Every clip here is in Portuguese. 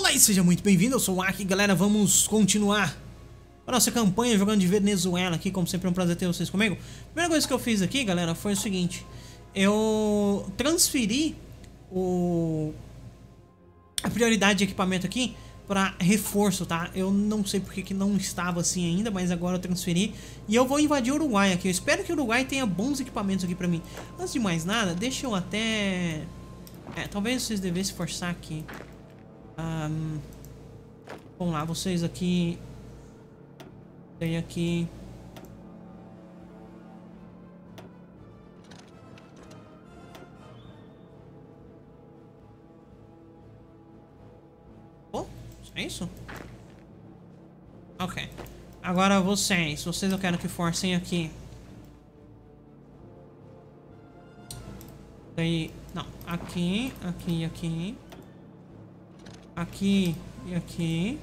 Olá e seja muito bem-vindo, eu sou o Aki, galera, vamos continuar a nossa campanha jogando de Venezuela aqui, como sempre é um prazer ter vocês comigo. Primeira coisa que eu fiz aqui, galera, foi o seguinte, eu transferi o... a prioridade de equipamento aqui para reforço, tá? Eu não sei porque que não estava assim ainda, mas agora eu transferi e eu vou invadir o Uruguai aqui. Eu espero que o Uruguai tenha bons equipamentos aqui para mim. Antes de mais nada, deixa eu até... É, talvez vocês devessem forçar aqui. Um, vamos lá, vocês aqui. Tem aqui. Oh, é isso? Ok. Agora vocês. Vocês eu quero que forcem aqui. Daí. Não. Aqui, aqui, aqui. Aqui e aqui.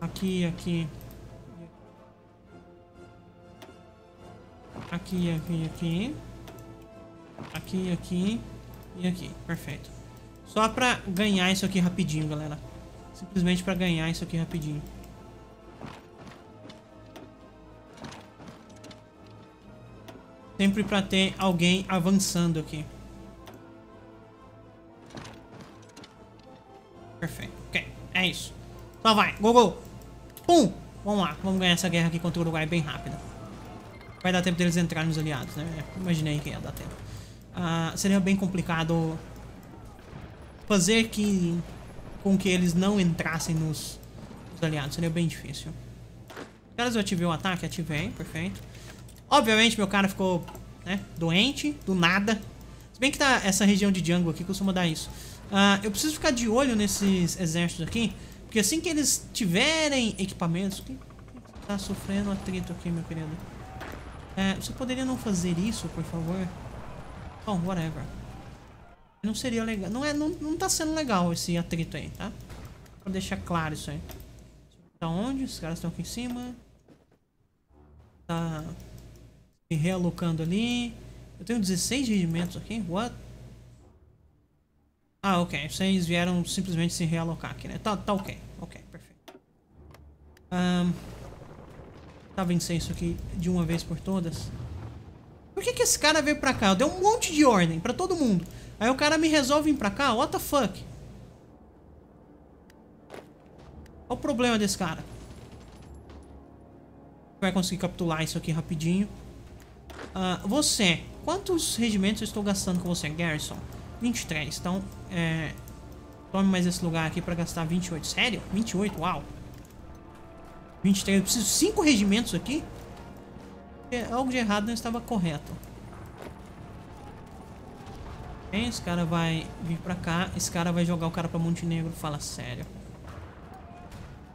Aqui, aqui. Aqui, aqui, aqui. Aqui, aqui. E aqui. Perfeito. Só pra ganhar isso aqui rapidinho, galera. Simplesmente pra ganhar isso aqui rapidinho. Sempre pra ter alguém avançando aqui. Perfeito. Ok. É isso. Só vai. Go, go. Pum. Vamos lá. Vamos ganhar essa guerra aqui contra o Uruguai bem rápida. Vai dar tempo deles entrarem nos aliados, né? Imaginei que ia dar tempo. Uh, seria bem complicado fazer que com que eles não entrassem nos, nos aliados. Seria bem difícil. Caras, eu ativei o ataque? Ativei. Perfeito. Obviamente, meu cara ficou né, doente, do nada. Se bem que tá essa região de jungle aqui costuma dar isso. Uh, eu preciso ficar de olho nesses exércitos aqui. Porque assim que eles tiverem equipamentos... Tá sofrendo atrito aqui, meu querido? É, você poderia não fazer isso, por favor? Oh, whatever. Não seria legal. Não, é, não, não tá sendo legal esse atrito aí, tá? Pra deixar claro isso aí. Tá onde? Os caras estão aqui em cima. Tá se realocando ali. Eu tenho 16 regimentos aqui. What? Ah, ok. Vocês vieram simplesmente se realocar aqui, né? Tá, tá ok. Ok, perfeito. Um, tá vencer isso aqui de uma vez por todas. Por que que esse cara veio pra cá? Eu dei um monte de ordem pra todo mundo. Aí o cara me resolve vir pra cá? What the fuck? Qual o problema desse cara? Vai conseguir capturar isso aqui rapidinho. Uh, você. Quantos regimentos eu estou gastando com você, Garrison? 23. Então, é... Tome mais esse lugar aqui pra gastar 28. Sério? 28? Uau. 23. Eu preciso de 5 regimentos aqui? Porque algo de errado não estava correto. Esse cara vai vir pra cá. Esse cara vai jogar o cara pra Montenegro. Fala sério.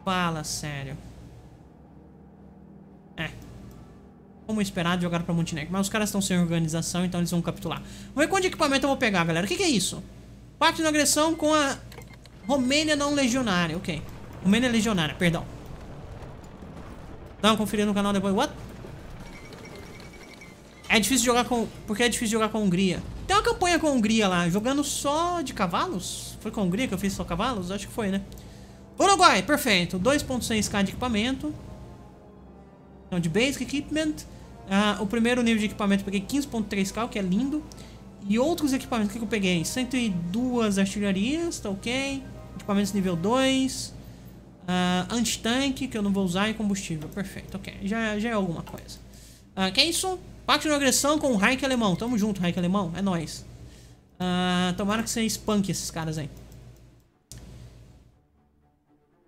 Fala sério. É. Como esperado, jogaram pra Montenegro. Mas os caras estão sem organização, então eles vão capitular. Vamos ver quanto equipamento eu vou pegar, galera. O que, que é isso? Pacto de agressão com a Romênia não legionária. Ok. Romênia legionária, perdão. Dá uma conferida no canal depois. What? É difícil jogar com... Por que é difícil jogar com a Hungria? Tem uma campanha com a Hungria lá, jogando só de cavalos? Foi com a Hungria que eu fiz só cavalos? Acho que foi, né? Uruguai, perfeito. 2.6k de equipamento. Então, de Basic Equipment. Ah, o primeiro nível de equipamento eu peguei 15.3k, o que é lindo. E outros equipamentos, o que eu peguei? 102 artilharias, tá ok. Equipamentos nível 2. Uh, Anti-tanque, que eu não vou usar, e combustível. Perfeito, ok. Já, já é alguma coisa. Uh, que é isso? Pacto de agressão com o Reich alemão. Tamo junto, Reich alemão. É nóis. Uh, tomara que você espanque esses caras aí.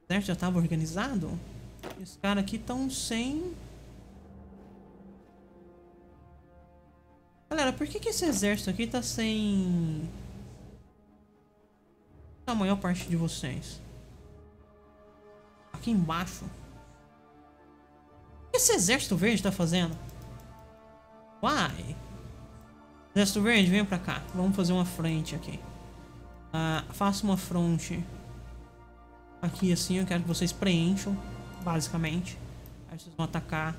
O exército já tava organizado? Esses caras aqui estão sem... Galera, por que, que esse exército aqui tá sem... A maior parte de vocês. Aqui embaixo. O que esse exército verde tá fazendo? Why? Exército verde, venha pra cá. Vamos fazer uma frente aqui. Uh, faça uma fronte. Aqui assim, eu quero que vocês preencham. Basicamente. Aí vocês vão atacar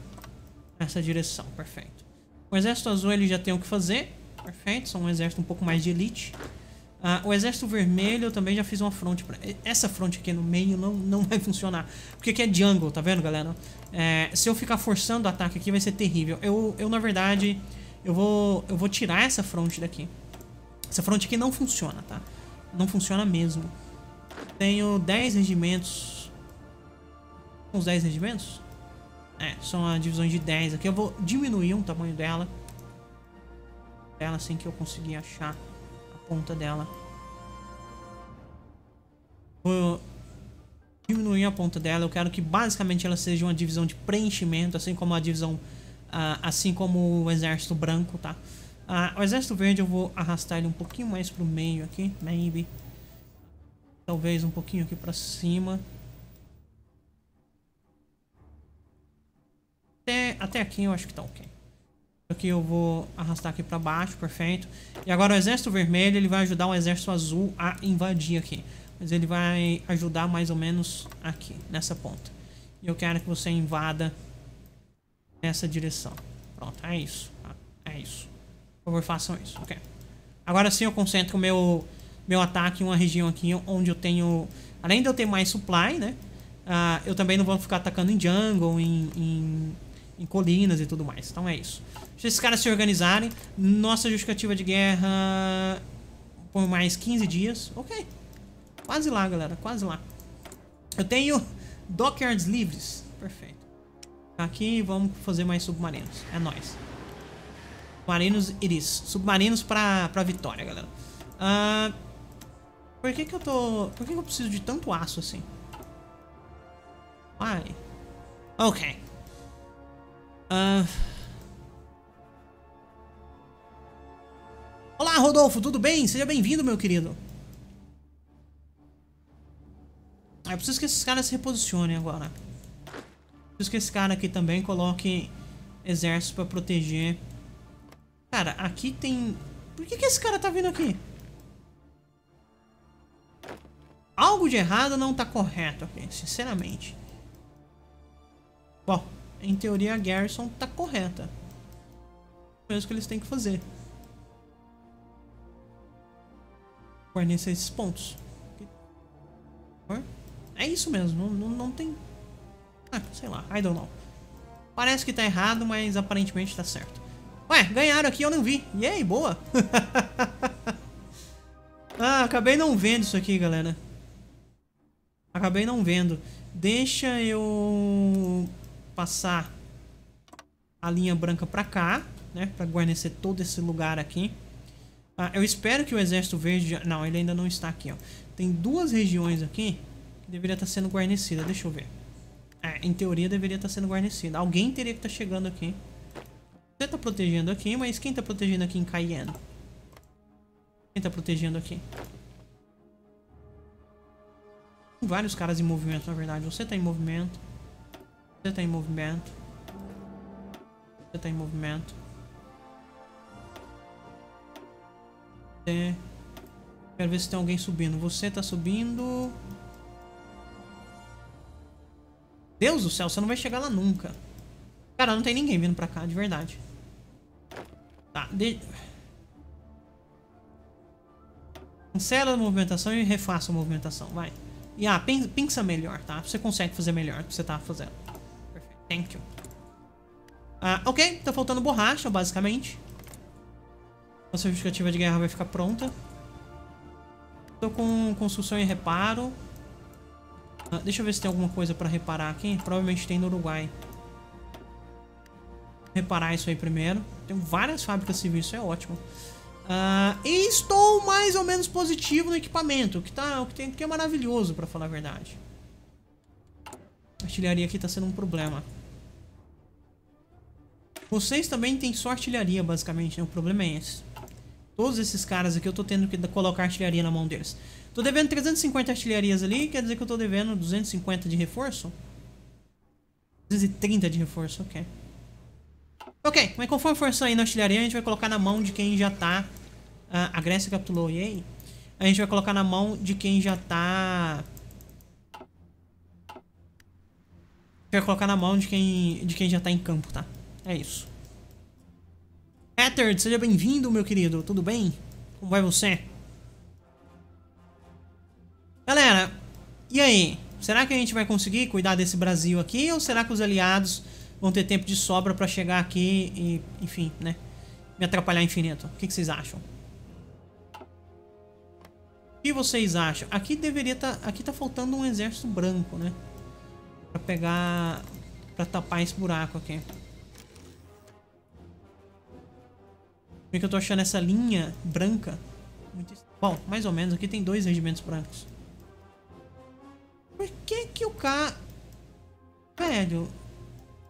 nessa direção. Perfeito. O exército azul ele já tem o que fazer. Perfeito, são um exército um pouco mais de elite. Ah, o exército vermelho eu também já fiz uma fronte pra... Essa fronte aqui no meio não, não vai funcionar. Porque aqui é jungle, tá vendo, galera? É, se eu ficar forçando o ataque aqui vai ser terrível. Eu, eu na verdade, eu vou, eu vou tirar essa fronte daqui. Essa fronte aqui não funciona, tá? Não funciona mesmo. Tenho 10 regimentos. Uns 10 regimentos? É, são as divisões de 10 aqui. Eu vou diminuir o tamanho dela. Dela assim que eu conseguir achar a ponta dela. Vou diminuir a ponta dela. Eu quero que basicamente ela seja uma divisão de preenchimento, assim como a divisão, uh, assim como o exército branco, tá? Uh, o exército verde eu vou arrastar ele um pouquinho mais pro meio aqui, maybe. Talvez um pouquinho aqui pra cima. Até, aqui eu acho que tá ok. Aqui eu vou arrastar aqui pra baixo, perfeito. E agora o exército vermelho, ele vai ajudar o exército azul a invadir aqui. Mas ele vai ajudar mais ou menos aqui, nessa ponta. E eu quero que você invada nessa direção. Pronto, é isso. É isso. Por favor, façam isso. Ok. Agora sim eu concentro meu, meu ataque em uma região aqui onde eu tenho... Além de eu ter mais supply, né? Uh, eu também não vou ficar atacando em jungle, em, em em colinas e tudo mais. Então é isso. Deixa esses caras se organizarem. Nossa justificativa de guerra por mais 15 dias. Ok. Quase lá, galera. Quase lá. Eu tenho dockyards livres. Perfeito. Aqui vamos fazer mais submarinos. É nóis. Submarinos iris. Submarinos pra, pra vitória, galera. Uh, por que que eu tô... Por que, que eu preciso de tanto aço assim? Ai. Ok. Uh... Olá, Rodolfo, tudo bem? Seja bem-vindo, meu querido. Ah, eu preciso que esses caras se reposicionem agora. Preciso que esse cara aqui também coloque exército pra proteger. Cara, aqui tem... Por que, que esse cara tá vindo aqui? Algo de errado não tá correto aqui, sinceramente. Em teoria a Garrison tá correta. É isso que eles têm que fazer. Guarnecer esses pontos. É isso mesmo, não, não, não tem... Ah, sei lá, I don't know. Parece que tá errado, mas aparentemente tá certo. Ué, ganharam aqui, eu não vi. E aí, boa. ah, acabei não vendo isso aqui, galera. Acabei não vendo. Deixa eu passar a linha branca para cá, né? Para guarnecer todo esse lugar aqui. Ah, eu espero que o exército verde... Não, ele ainda não está aqui, ó. Tem duas regiões aqui que deveria estar sendo guarnecida. Deixa eu ver. É, em teoria deveria estar sendo guarnecida. Alguém teria que estar chegando aqui. Você está protegendo aqui, mas quem está protegendo aqui em Cayenne? Quem está protegendo aqui? Vários caras em movimento, na verdade. Você está em movimento. Você em movimento. Você em movimento. Você... Quero ver se tem alguém subindo. Você tá subindo... Deus do céu, você não vai chegar lá nunca. Cara, não tem ninguém vindo pra cá, de verdade. Tá, de... Cancela a movimentação e refaça a movimentação, vai. E ah, pensa melhor, tá? Você consegue fazer melhor do que você tá fazendo. Thank you. Ah, ok, tá faltando borracha, basicamente. Nossa justificativa de guerra vai ficar pronta. Tô com construção e reparo. Ah, deixa eu ver se tem alguma coisa pra reparar aqui. Provavelmente tem no Uruguai. Reparar isso aí primeiro. Tem várias fábricas civis, isso é ótimo. Uh, e estou mais ou menos positivo no equipamento, o que, tá, o que, tem, que é maravilhoso, pra falar a verdade. A artilharia aqui tá sendo um problema. Vocês também têm só artilharia, basicamente, né? O problema é esse. Todos esses caras aqui eu tô tendo que colocar artilharia na mão deles. Tô devendo 350 artilharias ali, quer dizer que eu tô devendo 250 de reforço? 230 de reforço, ok. Ok, mas conforme for saindo a artilharia, a gente vai colocar na mão de quem já tá... Uh, a Grécia capitulou, e aí? A gente vai colocar na mão de quem já tá... Vai colocar na mão de quem, de quem já tá em campo, tá? É isso. Ether, seja bem-vindo, meu querido. Tudo bem? Como vai você? Galera, e aí? Será que a gente vai conseguir cuidar desse Brasil aqui? Ou será que os aliados vão ter tempo de sobra pra chegar aqui e, enfim, né? Me atrapalhar infinito? O que, que vocês acham? O que vocês acham? Aqui deveria. Tá, aqui tá faltando um exército branco, né? Pra pegar... Pra tapar esse buraco aqui. É que eu tô achando essa linha branca? Muito... Bom, mais ou menos. Aqui tem dois regimentos brancos. Por que que o cara... Velho...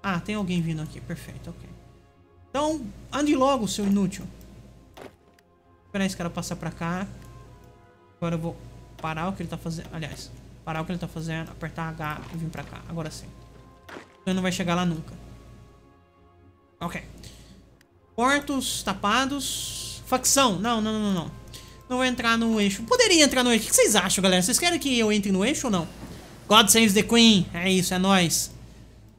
Ah, tem alguém vindo aqui. Perfeito, ok. Então, ande logo, seu inútil. Esperar esse cara passar pra cá. Agora eu vou parar o que ele tá fazendo. Aliás, parar o que ele tá fazendo, apertar H e vir pra cá. Agora sim. Ele não vai chegar lá nunca. Ok. Portos tapados. Facção. Não, não, não, não. Não vou entrar no eixo. Poderia entrar no eixo. O que vocês acham, galera? Vocês querem que eu entre no eixo ou não? God saves the Queen. É isso, é nóis.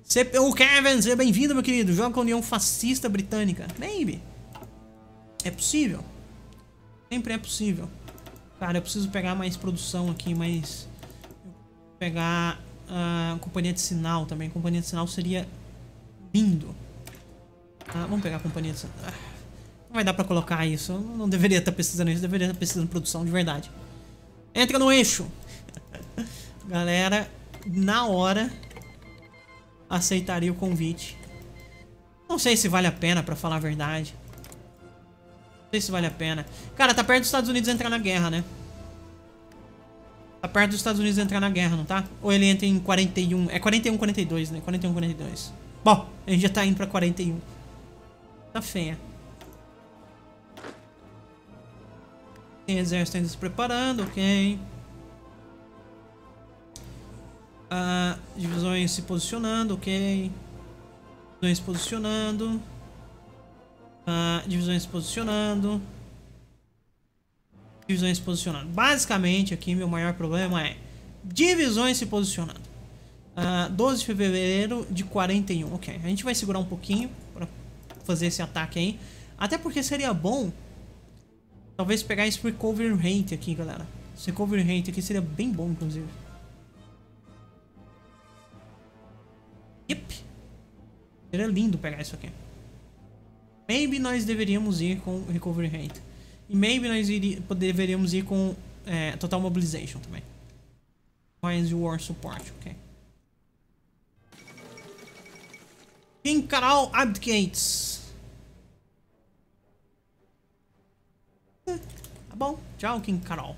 CPU Kevin, seja bem-vindo, meu querido. Joga com a União Fascista Britânica. Maybe. É possível. Sempre é possível. Cara, eu preciso pegar mais produção aqui, mas... Pegar a uh, companhia de sinal também. Companhia de sinal seria lindo. Ah, vamos pegar a companhia de. Ah, não vai dar pra colocar isso. Eu não deveria estar pesquisando isso. deveria estar pesquisando produção de verdade. Entra no eixo. Galera, na hora aceitaria o convite. Não sei se vale a pena, pra falar a verdade. Não sei se vale a pena. Cara, tá perto dos Estados Unidos entrar na guerra, né? Tá perto dos Estados Unidos entrar na guerra, não tá? Ou ele entra em 41... É 41, 42, né? 41, 42. Bom, a gente já tá indo pra 41. Tá feia. Tem exército ainda se preparando, ok. Uh, divisões se posicionando, ok. Divisões se posicionando. Uh, divisões se posicionando. Divisões se posicionando. Basicamente, aqui meu maior problema é divisões se posicionando. Uh, 12 de fevereiro de 41. Ok, a gente vai segurar um pouquinho para fazer esse ataque aí. Até porque seria bom talvez pegar esse recovery rate aqui, galera. Esse recovery rate aqui seria bem bom, inclusive. Yep. Seria lindo pegar isso aqui. Maybe nós deveríamos ir com Recovery Rate. E maybe nós iria, deveríamos ir com é, Total Mobilization também. Mais War Support, ok. King Carol abdicates. Bom. Tchau, King Carol.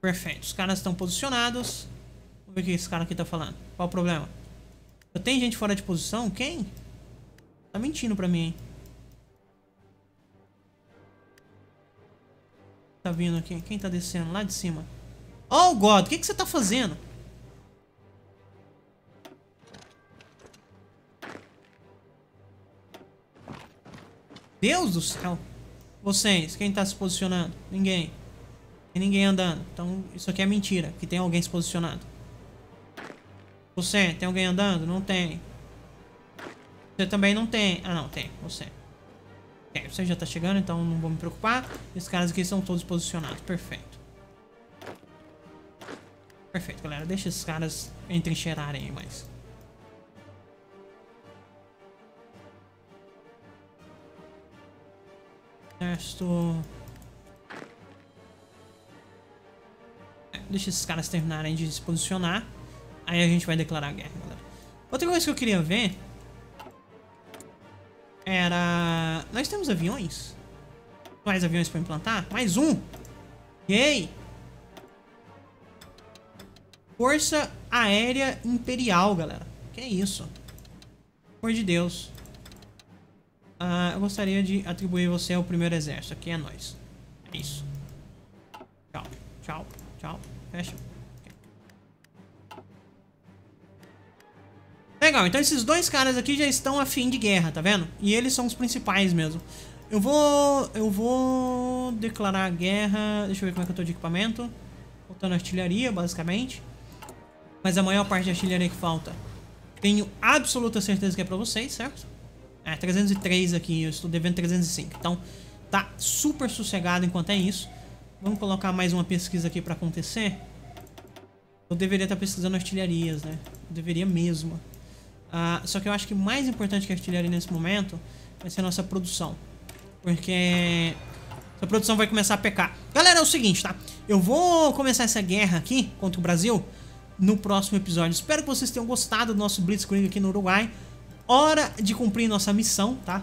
Perfeito. Os caras estão posicionados. Vamos ver o que esse cara aqui tá falando. Qual o problema? Eu tenho gente fora de posição? Quem? Tá mentindo pra mim, hein? Tá vindo aqui? Quem tá descendo? Lá de cima. Oh, God! O que, que você tá fazendo? Deus do céu! Vocês, quem tá se posicionando? Ninguém. Tem ninguém andando. Então, isso aqui é mentira. Que tem alguém se posicionando. Você, tem alguém andando? Não tem. Você também não tem. Ah, não, tem. Você. Ok, você já tá chegando, então não vou me preocupar. Esses caras aqui são todos posicionados. Perfeito. Perfeito, galera. Deixa esses caras entrincheirarem aí mais. Exército... É, deixa esses caras terminarem de se posicionar. Aí a gente vai declarar guerra, galera. Outra coisa que eu queria ver... Era... Nós temos aviões? Mais aviões para implantar? Mais um! Yay! Força Aérea Imperial, galera. Que é isso? Por de Deus. Uh, eu gostaria de atribuir você ao primeiro exército. Aqui é nós. É isso. Tchau. Tchau. Tchau. Fecha. Legal, então esses dois caras aqui já estão a fim de guerra, tá vendo? E eles são os principais mesmo. Eu vou... Eu vou declarar guerra... Deixa eu ver como é que eu tô de equipamento. Faltando artilharia, basicamente. Mas a maior parte da artilharia que falta... Tenho absoluta certeza que é pra vocês, certo? É, 303 aqui, eu estou devendo 305. Então, tá super sossegado enquanto é isso. Vamos colocar mais uma pesquisa aqui pra acontecer. Eu deveria estar pesquisando artilharias, né? Eu deveria mesmo. Ah, só que eu acho que mais importante que a artilharia nesse momento vai ser a nossa produção. Porque essa produção vai começar a pecar. Galera, é o seguinte, tá? Eu vou começar essa guerra aqui contra o Brasil no próximo episódio. Espero que vocês tenham gostado do nosso Blitzkrieg aqui no Uruguai. Hora de cumprir nossa missão, tá?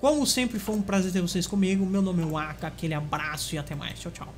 Como sempre, foi um prazer ter vocês comigo. Meu nome é Waka, aquele abraço e até mais. Tchau, tchau.